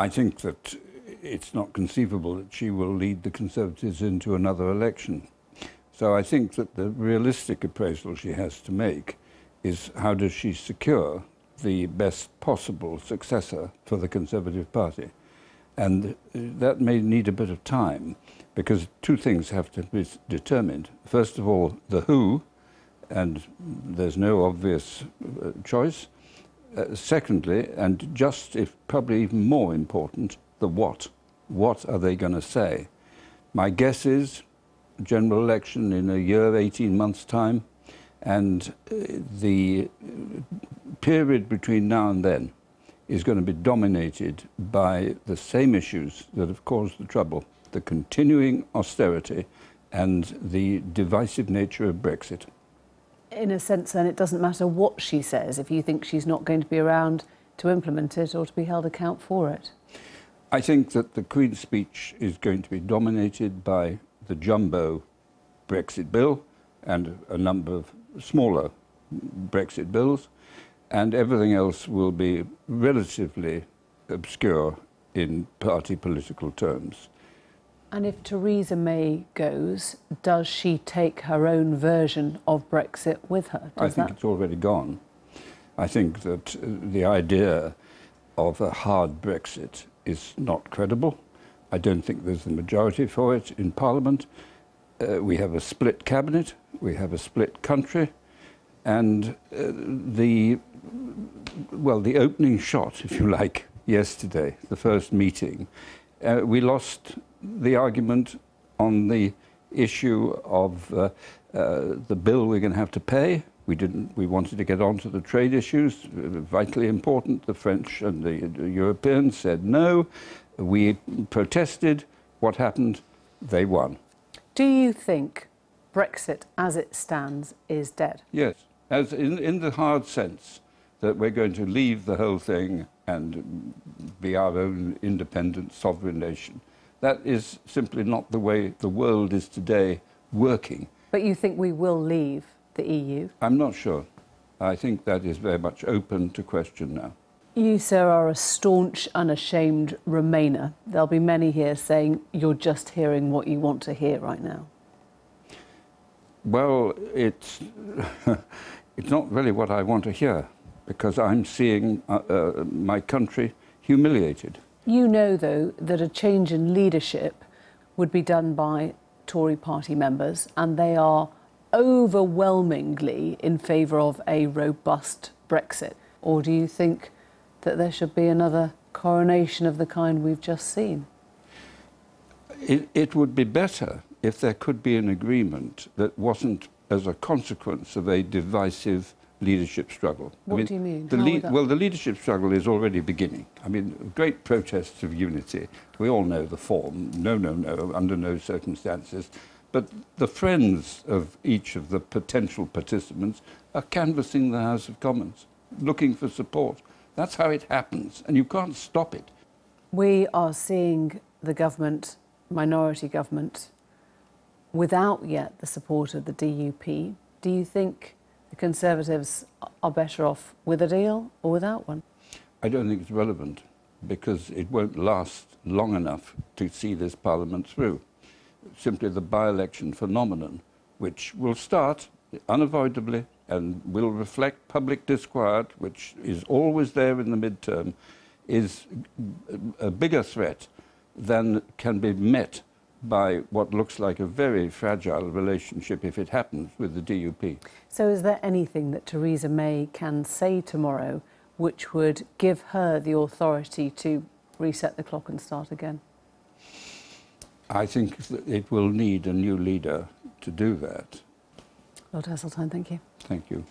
I think that it's not conceivable that she will lead the Conservatives into another election. So I think that the realistic appraisal she has to make is how does she secure the best possible successor for the Conservative Party. And that may need a bit of time because two things have to be determined. First of all, the who, and there's no obvious uh, choice. Uh, secondly, and just if probably even more important, the what. What are they going to say? My guess is general election in a year, 18 months' time, and uh, the period between now and then is going to be dominated by the same issues that have caused the trouble the continuing austerity and the divisive nature of Brexit. In a sense, then, it doesn't matter what she says if you think she's not going to be around to implement it or to be held account for it. I think that the Queen's speech is going to be dominated by the jumbo Brexit bill and a number of smaller Brexit bills, and everything else will be relatively obscure in party political terms. And if Theresa May goes, does she take her own version of Brexit with her? Does I think that... it's already gone. I think that uh, the idea of a hard Brexit is not credible. I don't think there's a majority for it in Parliament. Uh, we have a split cabinet, we have a split country, and uh, the well, the opening shot, if you like, yesterday, the first meeting, uh, we lost the argument on the issue of uh, uh, the bill we're going to have to pay. We didn't. We wanted to get on to the trade issues, vitally important. The French and the, the Europeans said no. We protested. What happened? They won. Do you think Brexit, as it stands, is dead? Yes, as in, in the hard sense that we're going to leave the whole thing and be our own independent sovereign nation. That is simply not the way the world is today working. But you think we will leave the EU? I'm not sure. I think that is very much open to question now. You, sir, are a staunch, unashamed Remainer. There'll be many here saying you're just hearing what you want to hear right now. Well, it's, it's not really what I want to hear because I'm seeing uh, uh, my country humiliated. You know, though, that a change in leadership would be done by Tory party members, and they are overwhelmingly in favour of a robust Brexit. Or do you think that there should be another coronation of the kind we've just seen? It, it would be better if there could be an agreement that wasn't as a consequence of a divisive leadership struggle. What I mean, do you mean? The well, the leadership struggle is already beginning. I mean, great protests of unity. We all know the form. No, no, no, under no circumstances. But the friends of each of the potential participants are canvassing the House of Commons, looking for support. That's how it happens, and you can't stop it. We are seeing the government, minority government, without yet the support of the DUP. Do you think Conservatives are better off with a deal or without one? I don't think it's relevant because it won't last long enough to see this Parliament through. Simply the by-election phenomenon, which will start unavoidably and will reflect public disquiet, which is always there in the midterm, is a bigger threat than can be met by what looks like a very fragile relationship if it happens with the DUP. So is there anything that Theresa May can say tomorrow which would give her the authority to reset the clock and start again? I think it will need a new leader to do that. Lord Heseltine, thank you. Thank you.